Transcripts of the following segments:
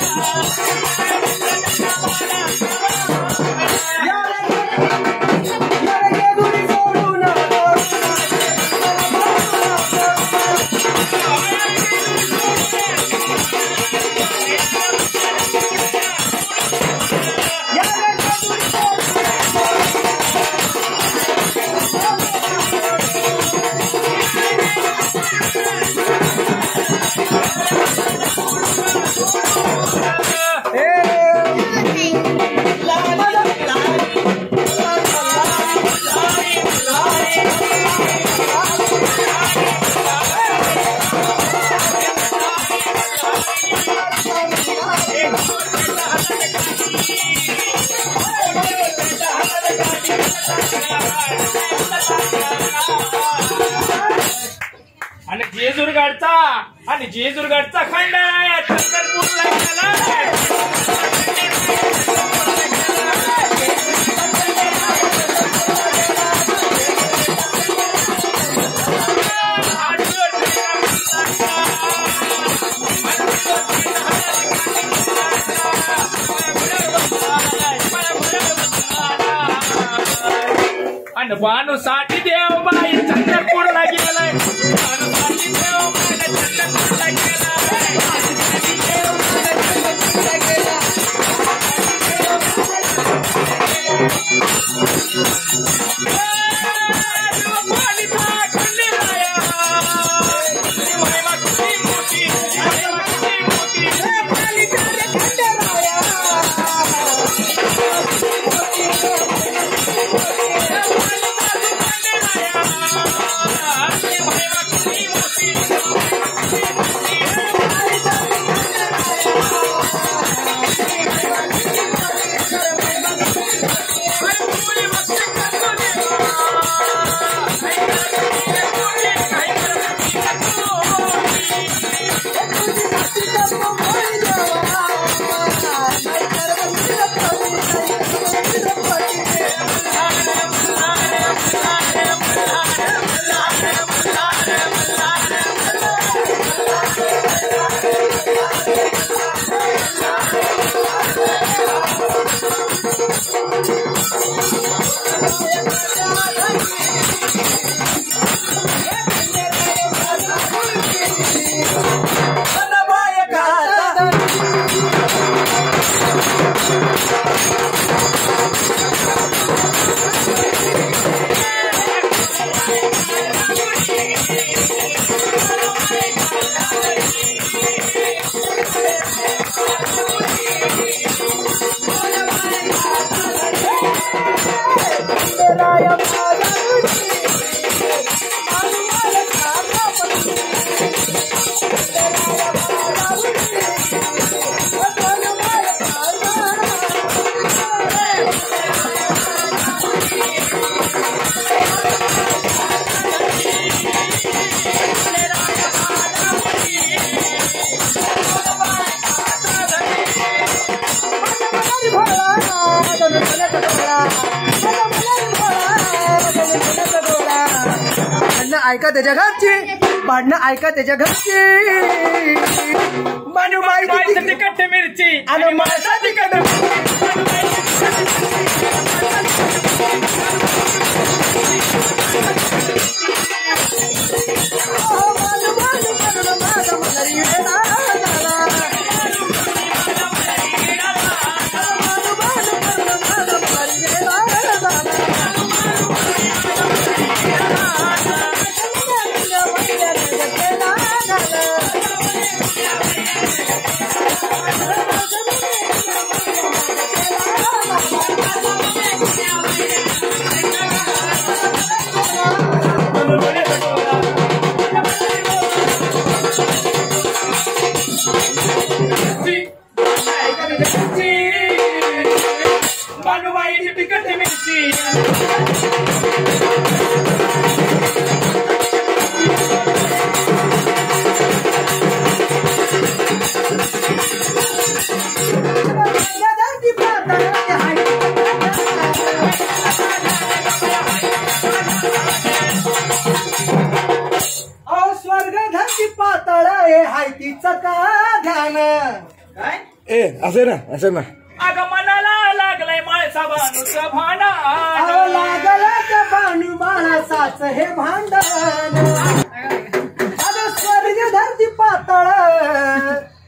Thank you. जेजूरगडचा Khandala भानुसाठी Devbai चंद्रपूरला गेलाय. भानुसाठी देवबाई चंद्रपूरला गेलाय. भांडणं ऐका त्याच्या घरची. भांडणं ऐका त्याच्या घरची. बाई बाईचं तिखट मिरची. आणि माझा तिखट असं ना असं ना. अगं मनाला लागलंय माळसा बानूचं अहो, भांडण लागलं त्या भांडू बाळासाच हे भांडण. अगं स्वर्ग धरती पातळ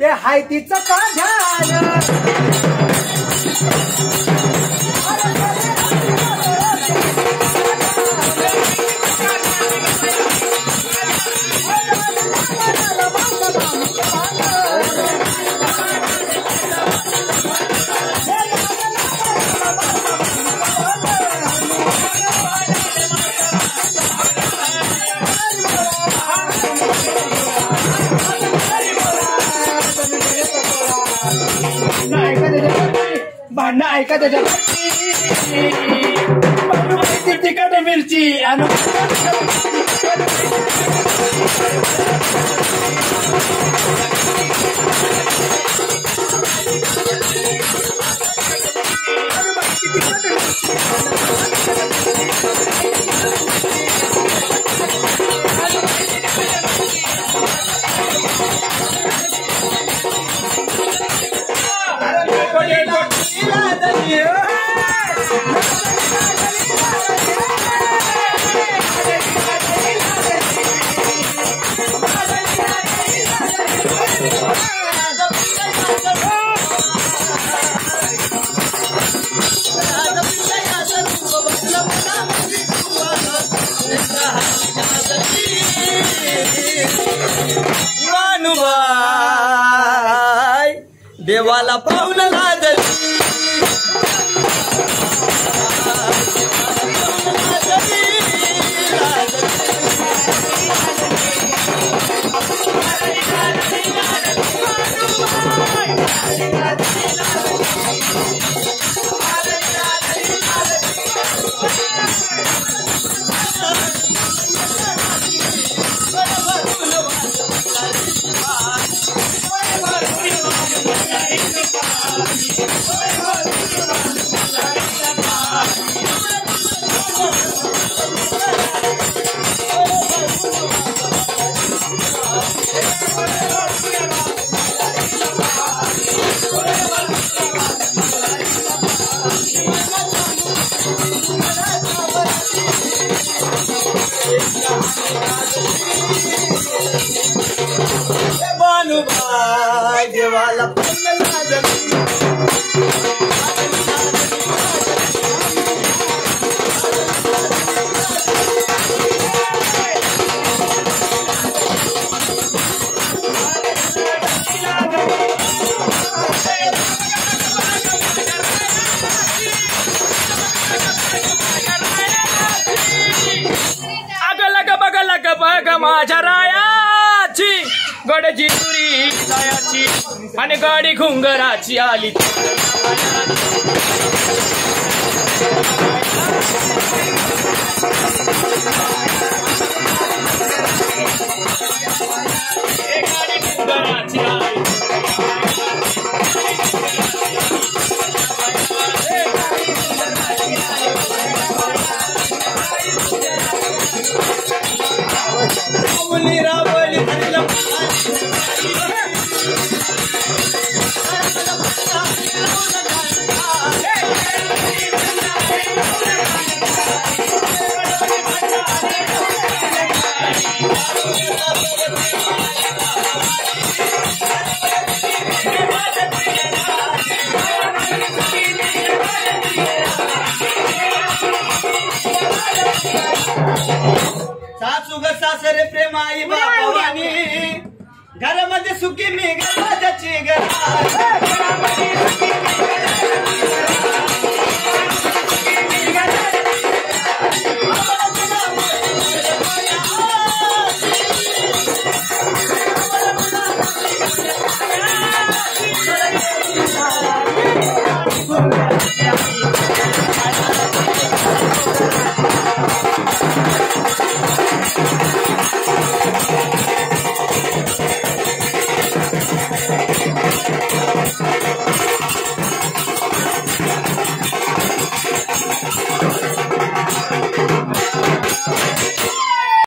ते हाय तिचं का ध्यान? भांडणं तिकट मिरची आणि मानुबाई देवाला पाहुणा लाजली. गडची तुरी जायाची आणि गाडी घुंगराची आली. गाडी घुंगराची. Hey!